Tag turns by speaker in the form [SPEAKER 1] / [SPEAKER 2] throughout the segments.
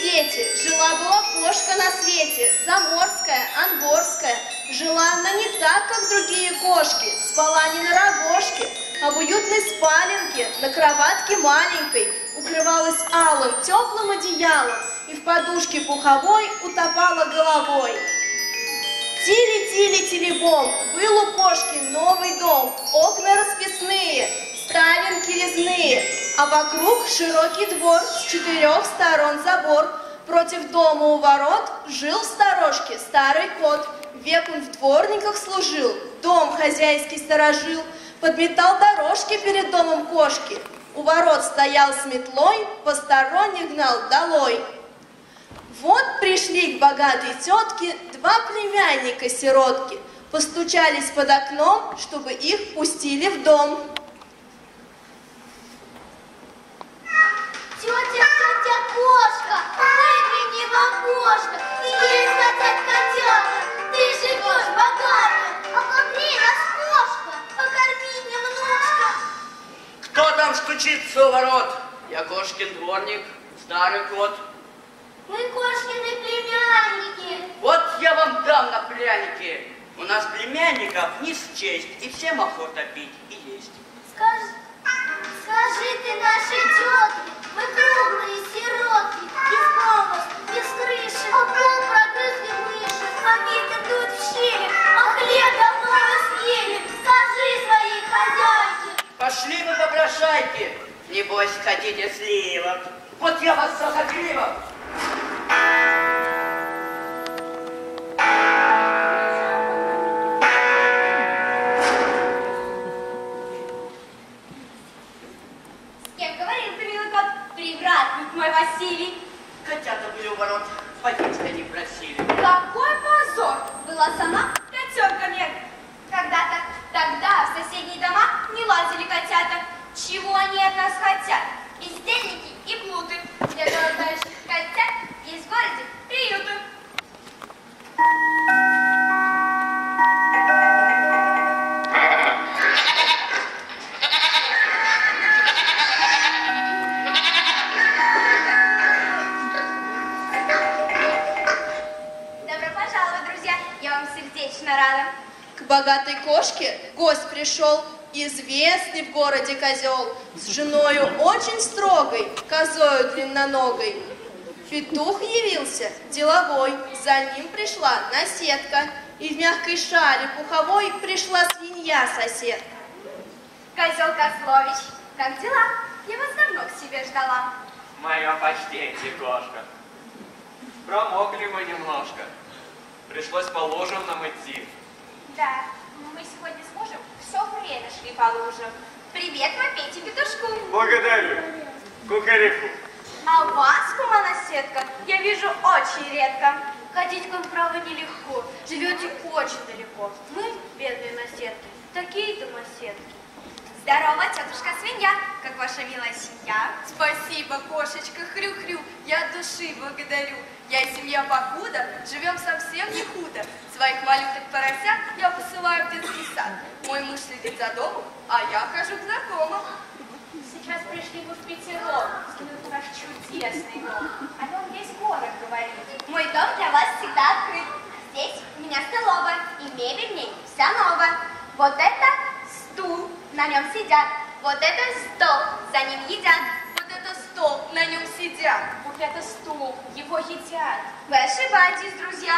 [SPEAKER 1] дети, жила-была кошка на свете, заморская, ангорская. Жила она не так, как другие кошки, спала не на рогожке, а в уютной спаленке, на кроватке маленькой, укрывалась алым, теплым одеялом и в подушке пуховой утопала головой. Тили-тили-телебом, был у кошки новый дом, окна расписные, ставинки резные, а вокруг широкий двор, с четырех сторон забор. Против дома у ворот жил в сторожке старый кот, век он в дворниках служил, дом хозяйский сторожил, подметал дорожки перед домом кошки, у ворот стоял с метлой, посторонних гнал долой. Вот пришли к богатой тетке два племянника-сиротки, постучались под окном, чтобы их пустили в дом.
[SPEAKER 2] Тетя, тетя кошка, выгляни в окошко, есть хотят котята, ты живешь богато, обогрей нас, кошка, покорми немножко.
[SPEAKER 3] Кто там стучится у ворот? Я кошкин дворник, старый кот.
[SPEAKER 2] Мы кошкины племянники.
[SPEAKER 3] Вот я вам дам на пряники. У нас племянников не счесть, и всем охота пить и есть.
[SPEAKER 2] Скажи, скажи ты нашей тетке, мы круглые сиротки, без дома, без крыши, а пол прогрызли мыши, они-то тут в щели, а хлеб давно съели. Скажи своей хозяйке.
[SPEAKER 3] Пошли вы попрошайки. Небось, хотите сливок. Вот я вас согревом.
[SPEAKER 1] Пришел, известный в городе козел, с женою очень строгой, козою длинноногой. Петух явился деловой, за ним пришла наседка, и в мягкой шале пуховой пришла свинья сосед.
[SPEAKER 4] Козел Козлович, как дела? Я вас давно к себе ждала.
[SPEAKER 5] Мое почтение, кошка. Промокли мы немножко. Пришлось по лужам нам идти.
[SPEAKER 4] Да, мы сегодня с мужем все время шли по лужам. Привет, Мопете Петушку.
[SPEAKER 5] Благодарю. Кукареку.
[SPEAKER 4] А вас, кума-наседка, я вижу очень редко.
[SPEAKER 6] Ходить к вам, право, нелегко. Живете очень далеко. Мы, бедные наседки, такие домоседки.
[SPEAKER 4] Здорово, тетушка свинья, как ваша милая семья?
[SPEAKER 7] Спасибо, кошечка Хрю-Хрю, я от души благодарю. Я и семья покуда, живем совсем не худо. Своих малюток поросят я посылаю в детский сад. Мой муж следит за домом, а я хожу к знакомым.
[SPEAKER 4] Сейчас пришли мы в пятером, взглянуть в наш чудесный дом. О нем весь город говорит. Мой дом для вас всегда открыт. Здесь у меня столовая, и мебель в ней вся новая. Вот это стул, на нем сидят. Вот это стол, за ним едят.
[SPEAKER 7] Вот это стол, на нем сидят. Это стол, его едят.
[SPEAKER 4] Вы ошибаетесь, друзья.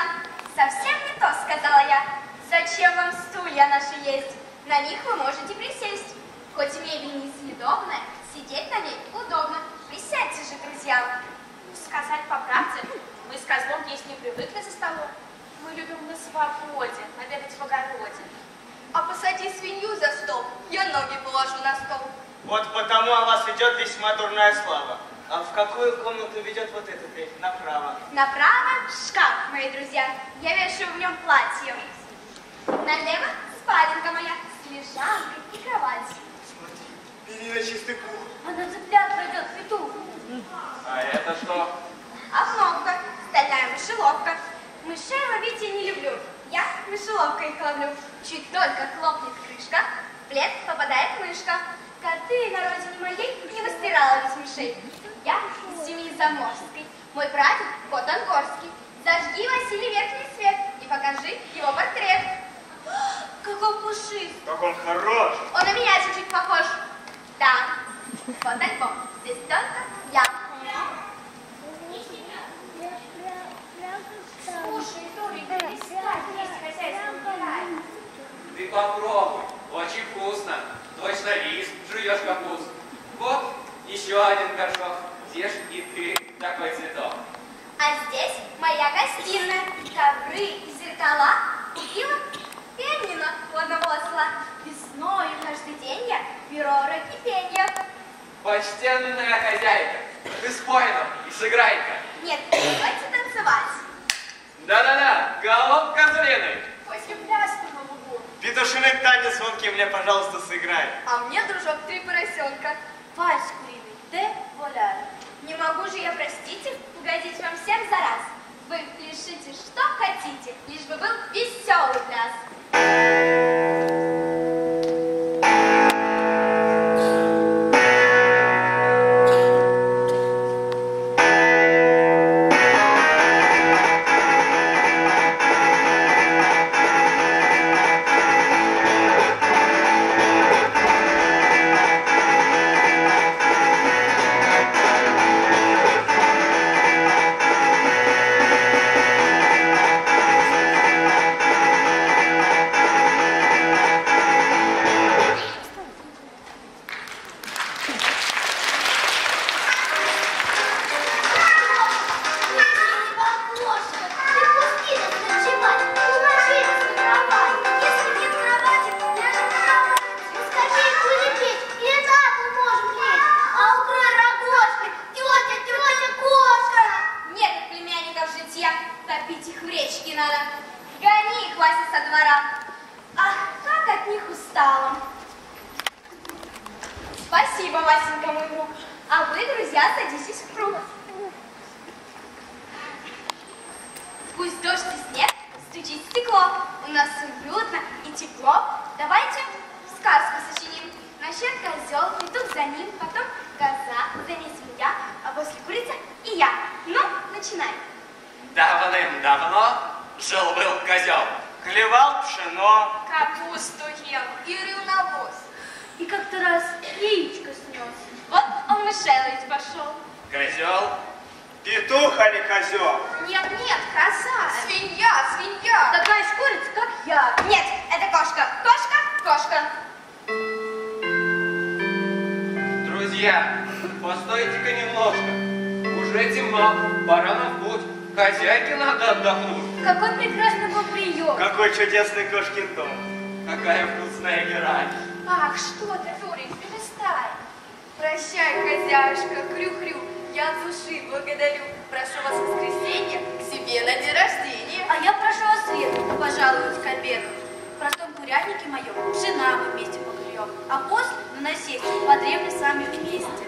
[SPEAKER 4] Совсем не то, сказала я. Зачем вам стулья наши есть? На них вы можете присесть. Хоть мебель несъедобная, сидеть на ней удобно. Присядьте же, друзья. Сказать по правде, мы с козлом есть не привыкли за столом. Мы любим на свободе, обедать в огороде.
[SPEAKER 7] А посади свинью за стол, я ноги положу на стол.
[SPEAKER 8] Вот потому о вас идет весьма дурная слава. А в какую комнату ведет вот эта дверь? Направо.
[SPEAKER 4] Направо шкаф, мои друзья. Я вешаю в нем платье. Налево спаленка моя с лежанкой и кроватью.
[SPEAKER 8] Бери на чистый пух.
[SPEAKER 6] Она цыплят пройдет, петух.
[SPEAKER 5] А это что?
[SPEAKER 4] Обновка, стальная мышеловка. Мышей ловить я не люблю. Я мышеловкой их ловлю. Чуть только хлопнет крышка, в плед попадает мышка. Коты на родине моей не выстирала ведь мышей. Я из семьи заморской. Мой прадед вот Ангорский. Зажги, Василий, верхний свет и покажи его портрет.
[SPEAKER 6] Какой пушистый.
[SPEAKER 8] Как он хорош.
[SPEAKER 4] Он на меня чуть-чуть похож. Да. Вот альбом. Здесь только я. Слушай, Турик, перестань есть хозяйство.
[SPEAKER 5] Ты попробуй, очень вкусно. Точно рис, жуешь капусту. Вот еще один горшок. Съешь и ты такой цветок.
[SPEAKER 4] А здесь моя гостиная. Ковры и зеркала. Купила пианино у одного осла. Весной каждый день я беру уроки пения.
[SPEAKER 5] Почтенная хозяйка, ты спой нам и сыграй-ка.
[SPEAKER 4] Нет, давайте танцевать.
[SPEAKER 5] Да-да-да, голов козлиный.
[SPEAKER 7] После пляски на лугу.
[SPEAKER 8] Петушиный танец звонкий мне, пожалуйста, сыграй.
[SPEAKER 7] А мне, дружок, три поросенка.
[SPEAKER 6] Вальс куриный, де воляр.
[SPEAKER 4] Не могу же я, простите, угодить вам всем за раз. Вы пляшите что хотите, лишь бы был веселый
[SPEAKER 6] яичко снес.
[SPEAKER 4] Вот он мышеловить пошел.
[SPEAKER 5] Козел,
[SPEAKER 8] Петух, а не козел.
[SPEAKER 4] Нет, нет, коза.
[SPEAKER 7] Свинья, свинья.
[SPEAKER 6] Такая же курица, как я.
[SPEAKER 4] Нет, это кошка. Кошка, кошка.
[SPEAKER 5] друзья, постойте-ка немножко. Уже темно, пора на путь. Хозяйке надо отдохнуть.
[SPEAKER 6] Какой прекрасный был прием.
[SPEAKER 8] Какой чудесный кошкин дом.
[SPEAKER 5] Какая вкусная герань.
[SPEAKER 4] Ах, что ты, Перестань.
[SPEAKER 7] Прощай, хозяюшка, крю-крю. Я от души благодарю. Прошу вас в воскресенье к себе на день рождения.
[SPEAKER 6] А я прошу вас среду пожаловать к обеду. В простом курятнике моем жена мы вместе покрывем, а после на насесть подребли сами вместе.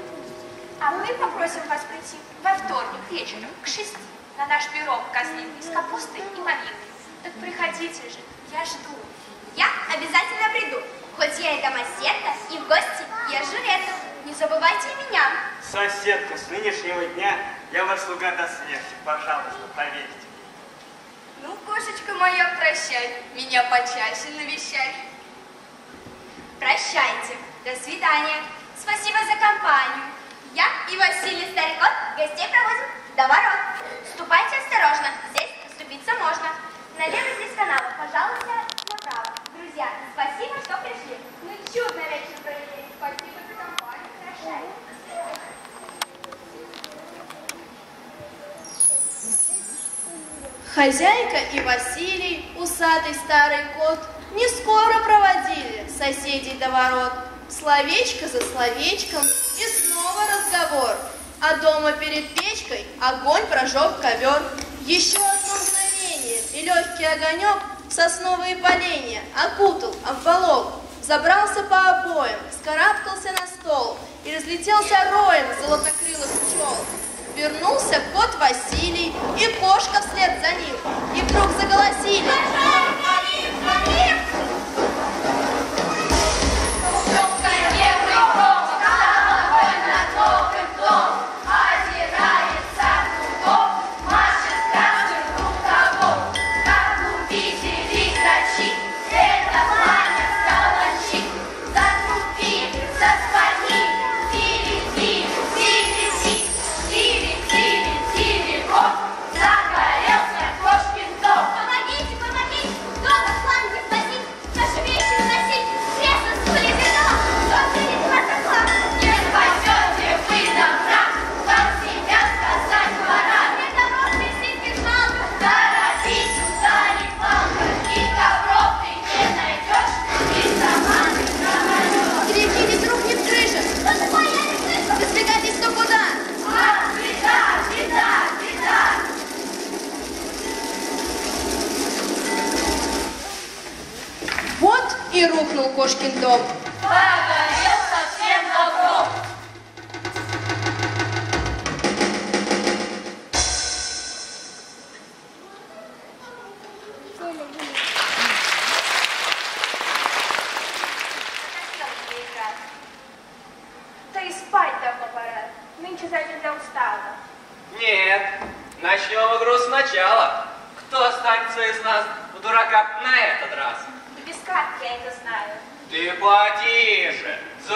[SPEAKER 4] А мы попросим вас прийти во вторник вечером к шести на наш пирог козлиный с капустой и малиной. Так приходите же, я жду. Я обязательно приду, хоть я и домоседка, и в гости езжу летом. Не забывайте меня.
[SPEAKER 8] Соседка, с нынешнего дня я ваш слуга до смерти. Пожалуйста, поверьте.
[SPEAKER 7] Ну, кошечка моя, прощай. Меня почаще навещай.
[SPEAKER 4] Прощайте. До свидания. Спасибо за компанию. Я и Василий Старикот гостей проводим до ворот. Ступайте осторожно. Здесь оступиться можно. Налево здесь канал. Пожалуйста, направо. Друзья, спасибо, что пришли. Мы чудно вечер провели. Спасибо за компанию. Прощай.
[SPEAKER 1] Хозяйка и Василий, усатый старый кот, не скоро проводили соседей до ворот. Словечко за словечком и снова разговор. А дома перед печкой огонь прожег ковер. Еще одно мгновение, и легкий огонек сосновые поленья окутал, обволок. Забрался по обоям, скарабкался на стол и разлетелся роем золотокрылых пчел. Вернулся кот Василий и кошка вслед за ним. И вдруг заголосили.
[SPEAKER 4] Озирается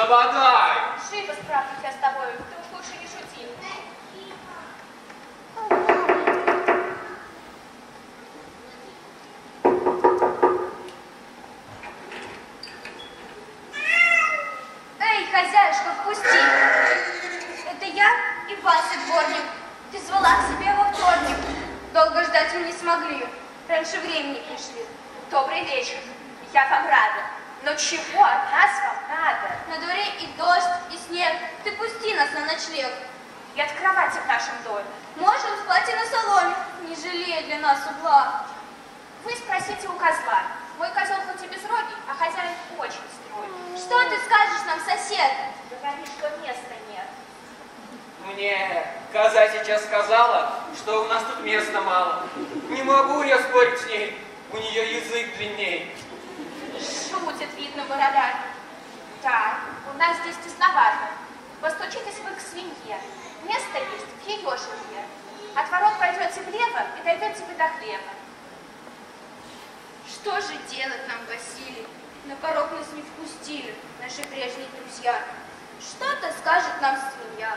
[SPEAKER 5] потише, забодай.
[SPEAKER 4] Живо справлюсь я с тобой. Ты уж лучше не шути. Эй, хозяюшка, впусти! Это я и Вася дворник. Ты звала к себе во вторник. Долго ждать мы не смогли. Раньше времени пришли. Добрый вечер. Я вам рада. Но чего от нас вам надо? На дворе и дождь, и снег. Ты пусти нас на ночлег. И от кровати в нашем доме. Можем спать и на соломе, не жалея для нас угла. Вы спросите у козла. Мой козел хоть и безрогий, а хозяин очень строгий. Что ты скажешь нам, сосед? Говори, что места нет.
[SPEAKER 5] Мне коза сейчас сказала, что у нас тут места мало. Не могу я спорить с ней, у нее язык длинней.
[SPEAKER 4] Шутит, видно, борода. Так, у нас здесь тесновато. Постучитесь вы к свинье. Место есть в ее жилье. От ворот пойдете влево и дойдете вы до хлеба. Что же делать нам, Василий? На порог нас не впустили, наши прежние друзья. Что-то скажет нам свинья.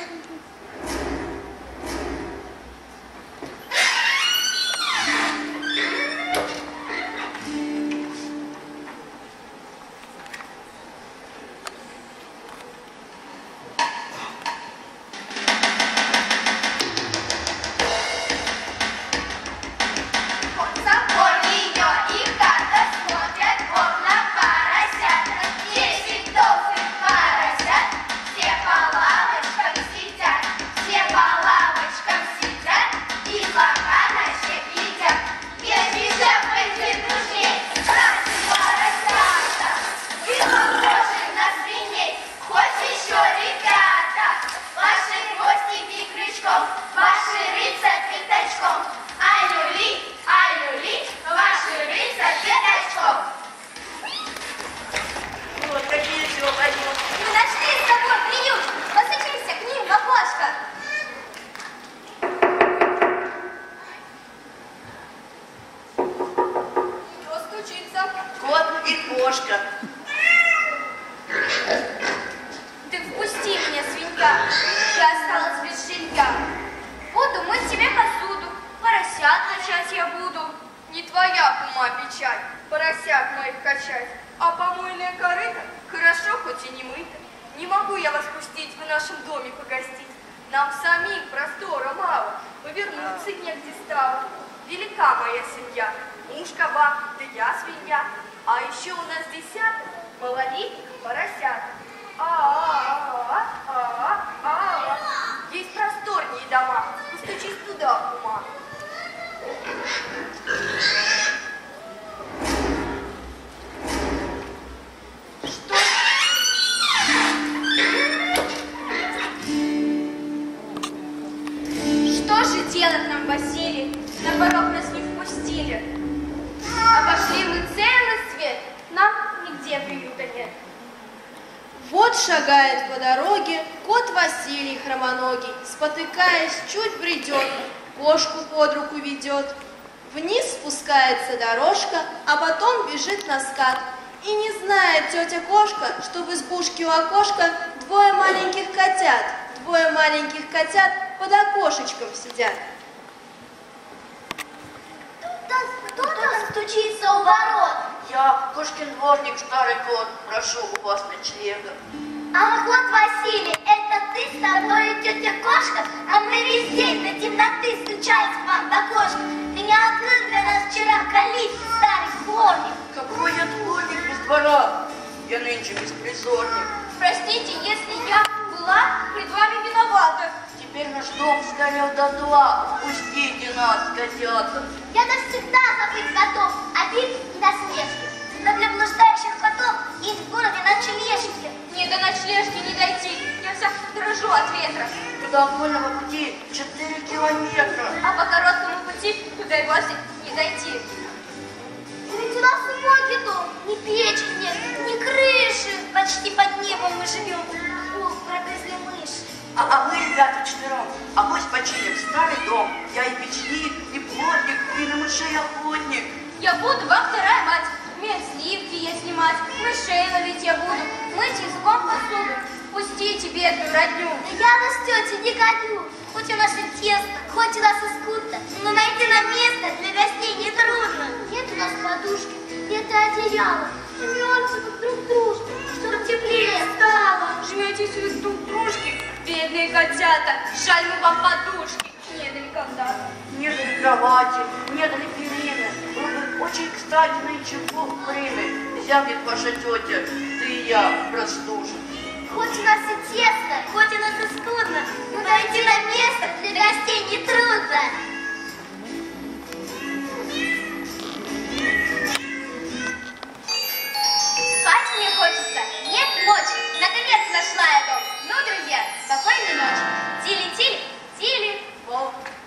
[SPEAKER 2] поросят.
[SPEAKER 7] А-а-а, а-а-а. Есть просторнее дома, постучись туда, ума.
[SPEAKER 4] Что же делать нам, Василий? На порог
[SPEAKER 1] шагает по дороге кот Василий хромоногий, спотыкаясь, чуть бредет, кошку под руку ведет. Вниз спускается дорожка, а потом бежит на скат. И не знает тетя кошка, что в избушке у окошка двое маленьких котят, двое маленьких котят под окошечком сидят.
[SPEAKER 2] Кто там стучится у ворот?
[SPEAKER 3] Я, кошкин дворник, старый кот, прошу у вас ночлега.
[SPEAKER 2] А кот Василий, это ты с тобой и тетя кошка? А мы весь день до темноты стучались вам окошко. Ты не открыл для нас вчера калитку, старый дворник.
[SPEAKER 3] Какой я дворник без двора? Я нынче беспризорник.
[SPEAKER 4] Простите, если я была пред вами виновата.
[SPEAKER 3] Теперь наш дом сгорел дотла. Пустите нас, котята.
[SPEAKER 2] Я навсегда забыть готов, а обид и насмешки. Но для блуждающих котов есть в городе ночлежки.
[SPEAKER 4] Мне до ночлежки не дойти, я вся дрожу от ветра.
[SPEAKER 3] Туда окольного пути 4 километра.
[SPEAKER 4] А по короткому пути туда и вовсе не дойти.
[SPEAKER 2] Ведь у нас дом, ни печки нет, ни крыши. Почти под небом мы живем. Ох, прогрызли мыши.
[SPEAKER 3] А, а мы, ребята, четвером, а авось починим старый дом. Я и печник, и плотник, и на мышей охотник.
[SPEAKER 4] Я буду вам вторая мать. Умею сливки я снимать, мышей ловить я буду, мыть языком посуду. Пустите бедную родню.
[SPEAKER 2] Да я вас, тетя, не гоню. Хоть у нас и тесно, хоть у нас и скудно, но найти нам место для гостей нетрудно. Нет у нас подушки, нет и одеяла. Жмемся мы друг к дружке, чтобы теплее стало.
[SPEAKER 4] Жметесь вы друг к дружке, бедные котята, жаль мы вам подушки. Не дали когда-то.
[SPEAKER 3] Не дали кровати, не дали очень, кстати, нынче Бог примет. Взял и ваша тетя, ты и я простужен.
[SPEAKER 2] Хоть у нас и тесно, хоть у нас и скудно, но найти на место для гостей не трудно.
[SPEAKER 4] Спать мне хочется, нет ночи. Наконец нашла я дом. Ну, друзья, спокойной ночи. Тили-тили, тили-бом.
[SPEAKER 3] -тили, -тили